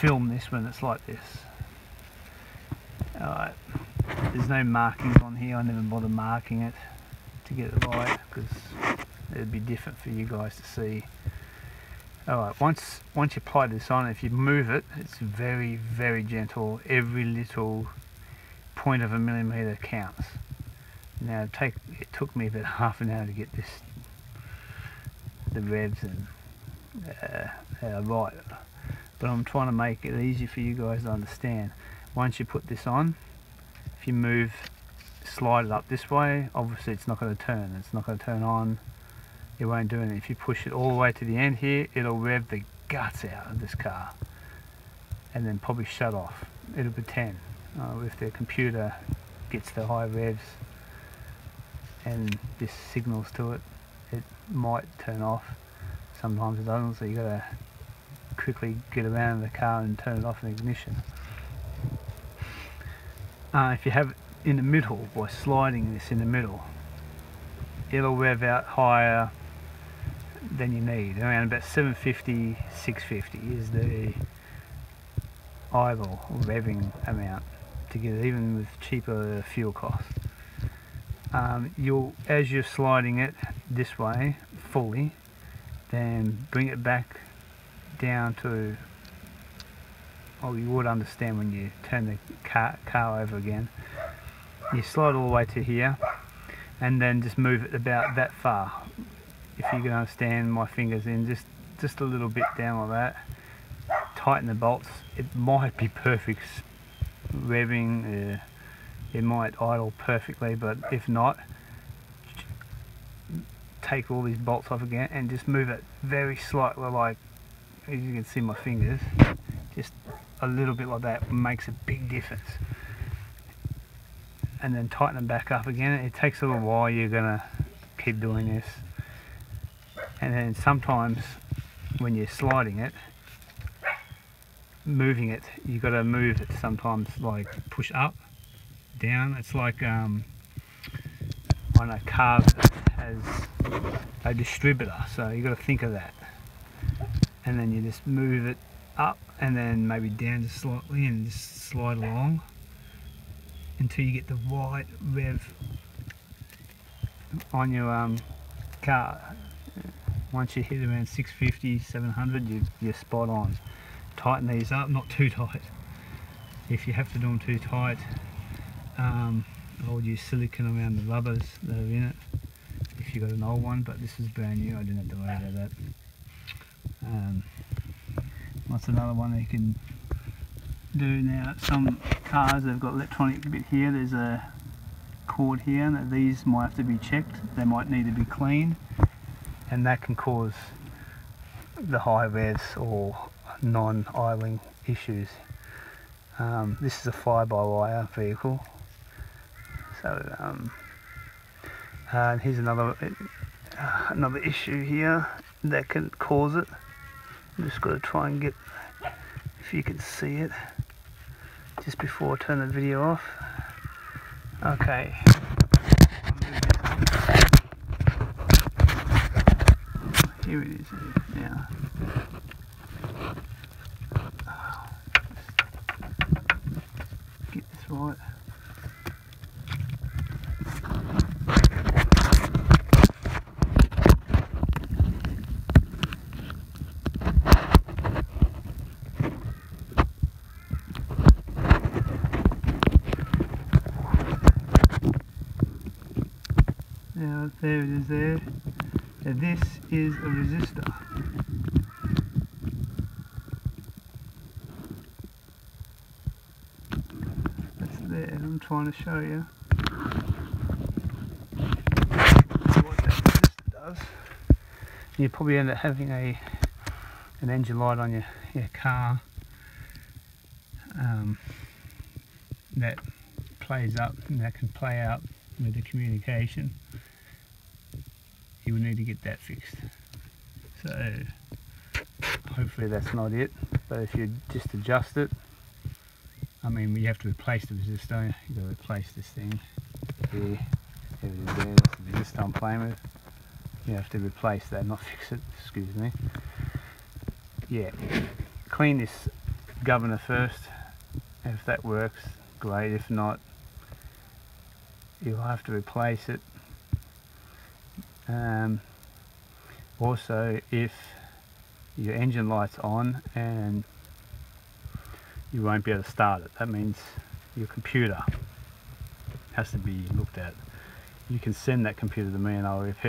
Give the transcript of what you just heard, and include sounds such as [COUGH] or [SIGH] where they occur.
film this when it's like this. Alright, there's no markings on here, I never bother marking it to get it right because it'd be different for you guys to see. Alright, once once you apply this on, if you move it, it's very, very gentle. Every little point of a millimeter counts. Now take it took me about [LAUGHS] half an hour to get this the revs and uh, uh, right but I'm trying to make it easy for you guys to understand. Once you put this on if you move slide it up this way obviously it's not going to turn. It's not going to turn on. It won't do anything. If you push it all the way to the end here it'll rev the guts out of this car and then probably shut off. It'll pretend uh, if the computer gets the high revs and this signals to it it might turn off. Sometimes it doesn't so you got to quickly get around the car and turn it off in ignition. Uh, if you have it in the middle by sliding this in the middle it'll rev out higher than you need. Around about 750 650 is the idle revving amount to get it even with cheaper fuel costs. Um, you'll as you're sliding it this way fully then bring it back down to oh you would understand when you turn the car, car over again. You slide all the way to here and then just move it about that far. If you can understand my fingers in just just a little bit down like that. Tighten the bolts. It might be perfect revving uh, it might idle perfectly but if not take all these bolts off again and just move it very slightly like as you can see my fingers just a little bit like that makes a big difference and then tighten them back up again it takes a little while you're gonna keep doing this and then sometimes when you're sliding it moving it you got to move it sometimes like push up down. It's like um, on a car that has a distributor, so you got to think of that. And then you just move it up and then maybe down just slightly and just slide along until you get the right rev on your um, car. Once you hit around 650, 700, you, you're spot on. Tighten these up, not too tight. If you have to do them too tight, um, I would use silicone around the rubbers that are in it if you got an old one, but this is brand new, I didn't have to worry about that. Um, what's another one you can do now? Some cars have got electronic bit here, there's a cord here, that these might have to be checked, they might need to be cleaned, and that can cause the high revs or non-idling issues. Um, this is a fly-by-wire vehicle so um, here's another uh, another issue here that can cause it. I'm just got to try and get if you can see it just before I turn the video off. Okay. Here it is now. Get this right. There it is there. This is a resistor. That's there, I'm trying to show you. What that resistor does. You probably end up having a an engine light on your, your car um, that plays up and that can play out with the communication you will need to get that fixed so hopefully that's not it but if you just adjust it I mean you have to replace the resistor you've got to replace this thing here it is there that's the resistor I'm playing with you have to replace that not [LAUGHS] fix it excuse me yeah clean this governor first. If that works, great. If not, you'll have to replace it. Um, also, if your engine light's on and you won't be able to start it, that means your computer has to be looked at. You can send that computer to me and I'll repair